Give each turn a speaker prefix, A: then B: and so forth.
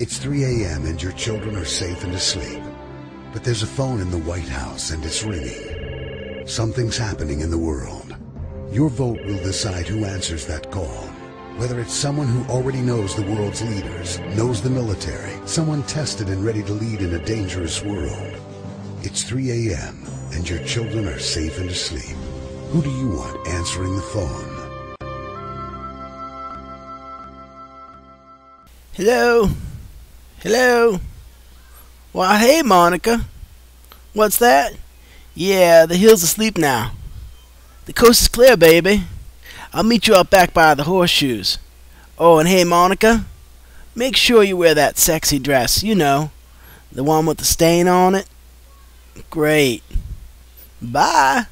A: It's 3 a.m. and your children are safe and asleep. But there's a phone in the White House and it's ringing. Something's happening in the world. Your vote will decide who answers that call. Whether it's someone who already knows the world's leaders, knows the military, someone tested and ready to lead in a dangerous world. It's 3 a.m. and your children are safe and asleep. Who do you want answering the phone?
B: Hello? Hello? Why, hey, Monica. What's that? Yeah, the hill's asleep now. The coast is clear, baby. I'll meet you up back by the horseshoes. Oh, and hey, Monica, make sure you wear that sexy dress, you know, the one with the stain on it. Great. Bye.